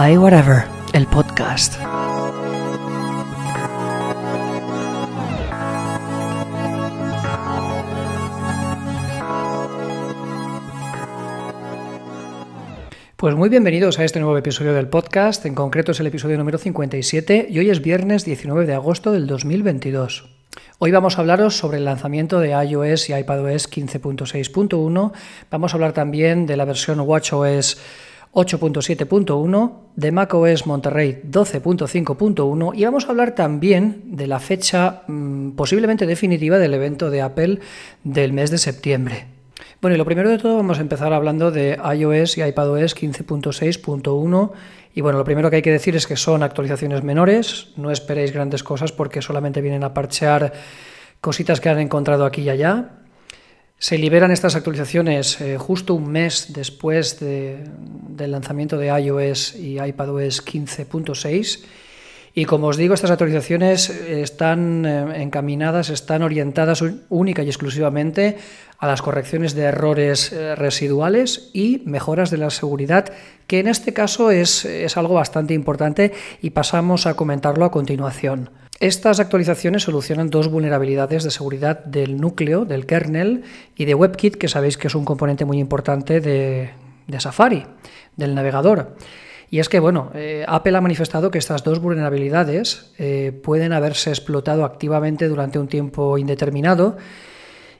I Whatever, el podcast. Pues muy bienvenidos a este nuevo episodio del podcast, en concreto es el episodio número 57 y hoy es viernes 19 de agosto del 2022. Hoy vamos a hablaros sobre el lanzamiento de iOS y iPadOS 15.6.1, vamos a hablar también de la versión WatchOS 8.7.1, de macOS Monterrey 12.5.1 y vamos a hablar también de la fecha mmm, posiblemente definitiva del evento de Apple del mes de septiembre. Bueno, y lo primero de todo vamos a empezar hablando de iOS y iPadOS 15.6.1 y bueno, lo primero que hay que decir es que son actualizaciones menores, no esperéis grandes cosas porque solamente vienen a parchear cositas que han encontrado aquí y allá. Se liberan estas actualizaciones eh, justo un mes después de, del lanzamiento de iOS y iPadOS 15.6 y como os digo, estas actualizaciones están eh, encaminadas, están orientadas única y exclusivamente a las correcciones de errores eh, residuales y mejoras de la seguridad, que en este caso es, es algo bastante importante y pasamos a comentarlo a continuación. Estas actualizaciones solucionan dos vulnerabilidades de seguridad del núcleo, del kernel y de WebKit, que sabéis que es un componente muy importante de, Safari, del navegador. Y es que, bueno, eh, Apple ha manifestado que estas dos vulnerabilidades eh, pueden haberse explotado activamente durante un tiempo indeterminado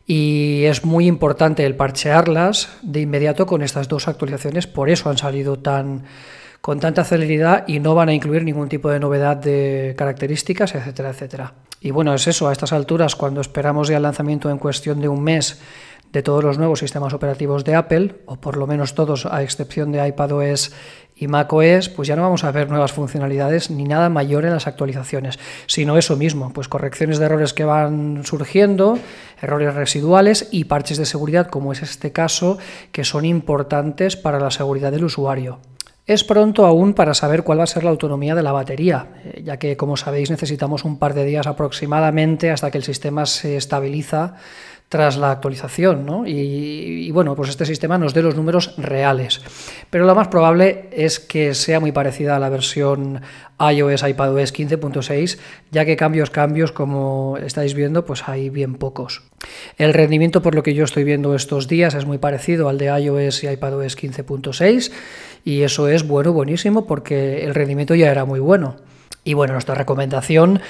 y es muy importante el parchearlas de inmediato con estas dos actualizaciones, por eso han salido tan con tanta celeridad y no van a incluir ningún tipo de novedad de características, etcétera, etcétera. Y bueno, es eso, a estas alturas, cuando esperamos ya el lanzamiento en cuestión de un mes de todos los nuevos sistemas operativos de Apple, o por lo menos todos a excepción de iPadOS y macOS, pues ya no vamos a ver nuevas funcionalidades ni nada mayor en las actualizaciones, sino eso mismo, pues correcciones de errores que van surgiendo, errores residuales y parches de seguridad, como es este caso, que son importantes para la seguridad del usuario. Es pronto aún para saber cuál va a ser la autonomía de la batería, eh, ya que como sabéis necesitamos un par de días aproximadamente hasta que el sistema se estabiliza tras la actualización, ¿no? y, y, bueno, pues este sistema nos dé los números reales. Pero lo más probable es que sea muy parecida a la versión iOS, iPadOS 15.6, ya que cambios, cambios, como estáis viendo, pues hay bien pocos. El rendimiento, por lo que yo estoy viendo estos días, es muy parecido al de iOS y iPadOS 15.6, y eso es bueno, buenísimo, porque el rendimiento ya era muy bueno. Y bueno, nuestra recomendación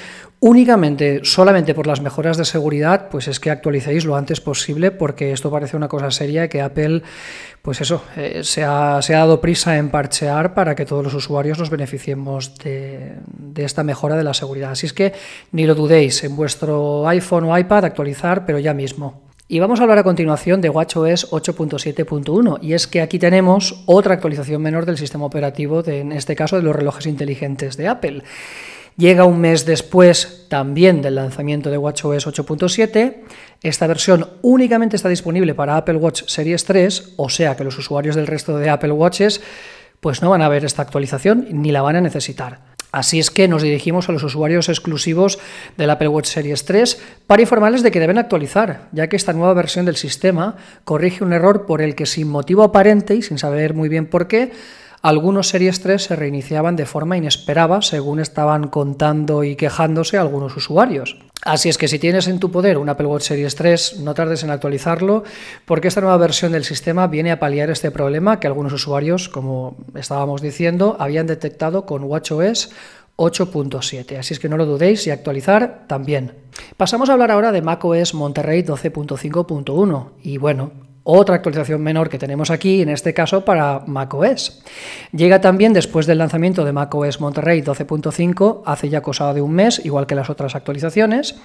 únicamente, solamente por las mejoras de seguridad, pues es que actualicéis lo antes posible porque esto parece una cosa seria que Apple, pues eso, eh, se, ha, se, ha, dado prisa en parchear para que todos los usuarios nos beneficiemos de, de, esta mejora de la seguridad. Así es que ni lo dudéis en vuestro iPhone o iPad actualizar, pero ya mismo. Y vamos a hablar a continuación de WatchOS 8.7.1 y es que aquí tenemos otra actualización menor del sistema operativo, de, en este caso de los relojes inteligentes de Apple. Llega un mes después también del lanzamiento de WatchOS 8.7. Esta versión únicamente está disponible para Apple Watch Series 3, o sea que los usuarios del resto de Apple Watches pues no van a ver esta actualización ni la van a necesitar. Así es que nos dirigimos a los usuarios exclusivos del Apple Watch Series 3 para informarles de que deben actualizar, ya que esta nueva versión del sistema corrige un error por el que sin motivo aparente y sin saber muy bien por qué, algunos Series 3 se reiniciaban de forma inesperada, según estaban contando y quejándose algunos usuarios. Así es que si tienes en tu poder un Apple Watch Series 3, no tardes en actualizarlo, porque esta nueva versión del sistema viene a paliar este problema que algunos usuarios, como estábamos diciendo, habían detectado con WatchOS 8.7. Así es que no lo dudéis y actualizar también. Pasamos a hablar ahora de macOS Monterrey 12.5.1. Y bueno, otra actualización menor que tenemos aquí, en este caso para macOS. Llega también después del lanzamiento de macOS Monterrey 12.5, hace ya cosa de un mes, igual que las otras actualizaciones.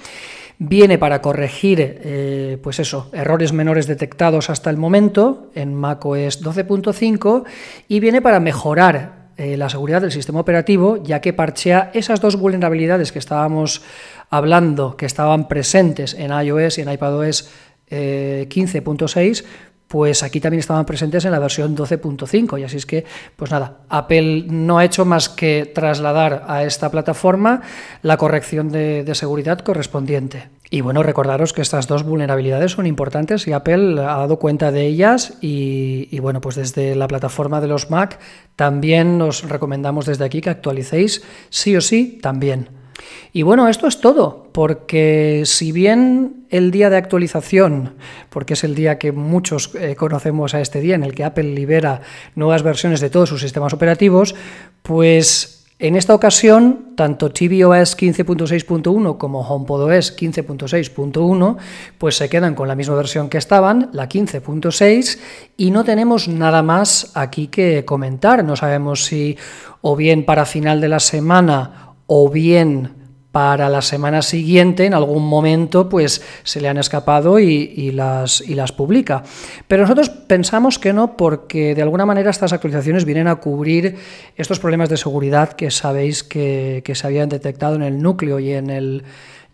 Viene para corregir, eh, pues eso, errores menores detectados hasta el momento en macOS 12.5 y viene para mejorar eh, la seguridad del sistema operativo, ya que parchea esas dos vulnerabilidades que estábamos hablando, que estaban presentes en iOS y en iPadOS 15.6, eh, pues aquí también estaban presentes en la versión 12.5 y así es que, pues nada, Apple no ha hecho más que trasladar a esta plataforma la corrección de, seguridad correspondiente. Y bueno, recordaros que estas dos vulnerabilidades son importantes y Apple ha dado cuenta de ellas y, y, bueno, pues desde la plataforma de los Mac también os recomendamos desde aquí que actualicéis sí o sí también. Y bueno, esto es todo, porque si bien el día de actualización, porque es el día que muchos eh, conocemos a este día, en el que Apple libera nuevas versiones de todos sus sistemas operativos, pues en esta ocasión, tanto tvOS 15.6.1 como HomePodOS 15.6.1, pues se quedan con la misma versión que estaban, la 15.6, y no tenemos nada más aquí que comentar. No sabemos si o bien para final de la semana o bien para la semana siguiente, en algún momento, pues se le han escapado y, las, publica. Pero nosotros pensamos que no, porque de alguna manera estas actualizaciones vienen a cubrir estos problemas de seguridad que sabéis que, que se habían detectado en el núcleo y en el,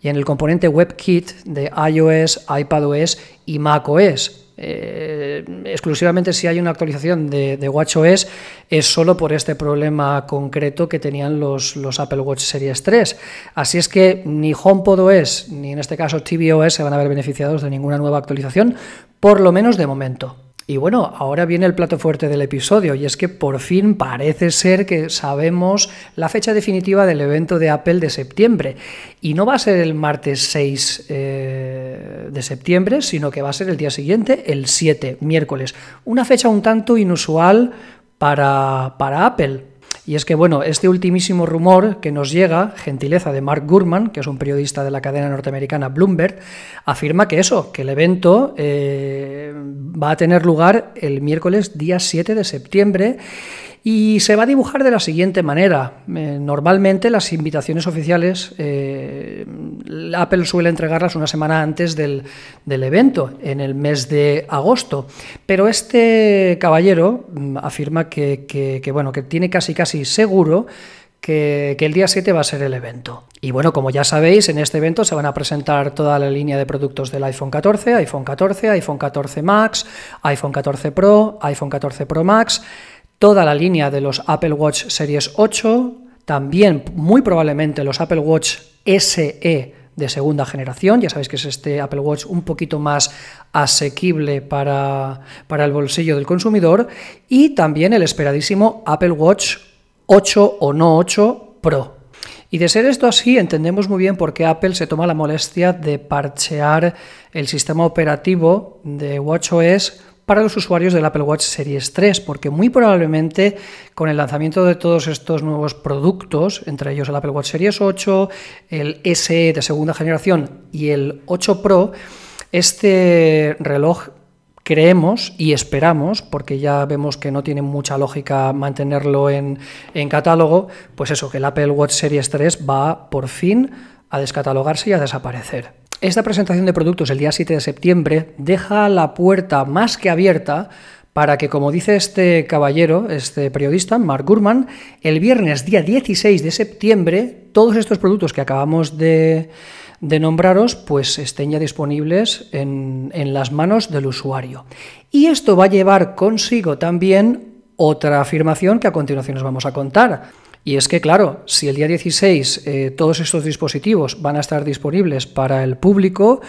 y en el componente WebKit de iOS, iPadOS y macOS. Eh, exclusivamente si hay una actualización de, de, WatchOS es solo por este problema concreto que tenían los, Apple Watch Series 3. Así es que ni HomePodOS ni en este caso tvOS se van a ver beneficiados de ninguna nueva actualización, por lo menos de momento. Y bueno, ahora viene el plato fuerte del episodio y es que por fin parece ser que sabemos la fecha definitiva del evento de Apple de septiembre. Y no va a ser el martes 6 eh, de septiembre, sino que va a ser el día siguiente, el 7, miércoles. Una fecha un tanto inusual para, para Apple. Y es que, bueno, este ultimísimo rumor que nos llega, gentileza de Mark Gurman, que es un periodista de la cadena norteamericana Bloomberg, afirma que eso, que el evento eh, va a tener lugar el miércoles día 7 de septiembre y se va a dibujar de la siguiente manera. Eh, normalmente las invitaciones oficiales eh, Apple suele entregarlas una semana antes del, evento, en el mes de agosto. Pero este caballero mm, afirma que, bueno, que tiene casi casi seguro que, que, el día 7 va a ser el evento. Y bueno, como ya sabéis, en este evento se van a presentar toda la línea de productos del iPhone 14, iPhone 14, iPhone 14 Max, iPhone 14 Pro, iPhone 14 Pro Max toda la línea de los Apple Watch Series 8, también muy probablemente los Apple Watch SE de segunda generación, ya sabéis que es este Apple Watch un poquito más asequible para, para el bolsillo del consumidor, y también el esperadísimo Apple Watch 8 o no 8 Pro. Y de ser esto así, entendemos muy bien por qué Apple se toma la molestia de parchear el sistema operativo de WatchOS para los usuarios del Apple Watch Series 3, porque muy probablemente con el lanzamiento de todos estos nuevos productos, entre ellos el Apple Watch Series 8, el SE de segunda generación y el 8 Pro, este reloj creemos y esperamos, porque ya vemos que no tiene mucha lógica mantenerlo en, en, catálogo, pues eso, que el Apple Watch Series 3 va por fin a descatalogarse y a desaparecer. Esta presentación de productos el día 7 de septiembre deja la puerta más que abierta para que, como dice este caballero, este periodista, Mark Gurman, el viernes día 16 de septiembre, todos estos productos que acabamos de, nombraros, pues estén ya disponibles en, en las manos del usuario. Y esto va a llevar consigo también otra afirmación que a continuación os vamos a contar. Y es que, claro, si el día 16 eh, todos estos dispositivos van a estar disponibles para el público,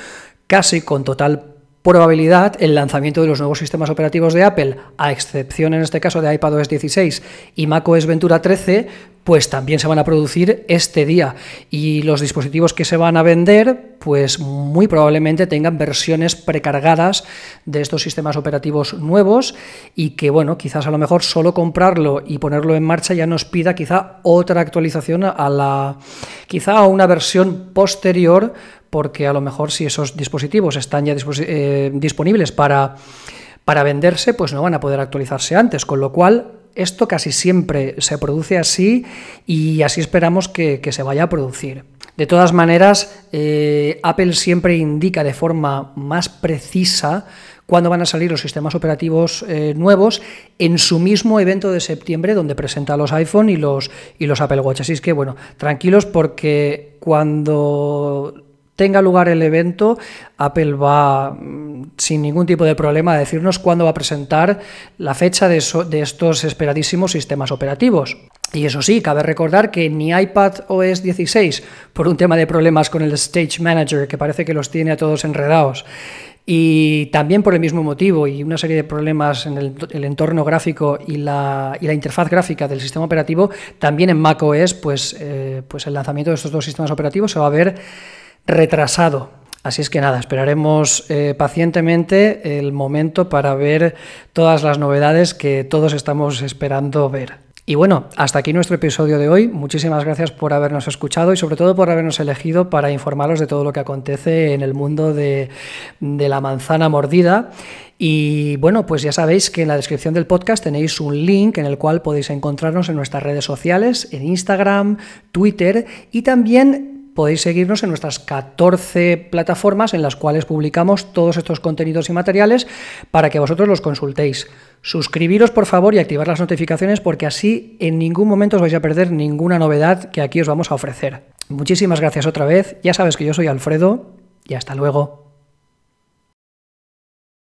casi con total probabilidad el lanzamiento de los nuevos sistemas operativos de Apple, a excepción en este caso de iPadOS 16 y macOS Ventura 13, pues también se van a producir este día. Y los dispositivos que se van a vender, pues muy probablemente tengan versiones precargadas de estos sistemas operativos nuevos y que, bueno, quizás a lo mejor solo comprarlo y ponerlo en marcha ya nos pida quizá otra actualización a la, quizá a una versión posterior porque a lo mejor si esos dispositivos están ya eh, disponibles para, para venderse, pues no van a poder actualizarse antes, con lo cual esto casi siempre se produce así y así esperamos que, se vaya a producir. De todas maneras, eh, Apple siempre indica de forma más precisa cuándo van a salir los sistemas operativos eh, nuevos en su mismo evento de septiembre donde presenta los iPhone y los, y los Apple Watch. Así es que, bueno, tranquilos porque cuando tenga lugar el evento, Apple va mm, sin ningún tipo de problema a decirnos cuándo va a presentar la fecha de, estos esperadísimos sistemas operativos. Y eso sí, cabe recordar que ni iPad OS 16, por un tema de problemas con el Stage Manager, que parece que los tiene a todos enredados, y también por el mismo motivo y una serie de problemas en el, entorno gráfico y la, y la, interfaz gráfica del sistema operativo, también en macOS, pues, eh, pues el lanzamiento de estos dos sistemas operativos se va a ver retrasado. Así es que nada, esperaremos eh, pacientemente el momento para ver todas las novedades que todos estamos esperando ver. Y bueno, hasta aquí nuestro episodio de hoy. Muchísimas gracias por habernos escuchado y sobre todo por habernos elegido para informaros de todo lo que acontece en el mundo de, la manzana mordida. Y bueno, pues ya sabéis que en la descripción del podcast tenéis un link en el cual podéis encontrarnos en nuestras redes sociales, en Instagram, Twitter y también podéis seguirnos en nuestras 14 plataformas en las cuales publicamos todos estos contenidos y materiales para que vosotros los consultéis. Suscribiros por favor y activar las notificaciones porque así en ningún momento os vais a perder ninguna novedad que aquí os vamos a ofrecer. Muchísimas gracias otra vez, ya sabes que yo soy Alfredo y hasta luego.